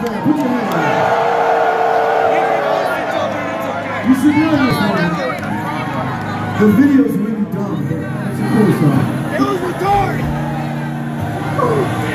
The video's really dumb, but it's a cool song. It was retarded!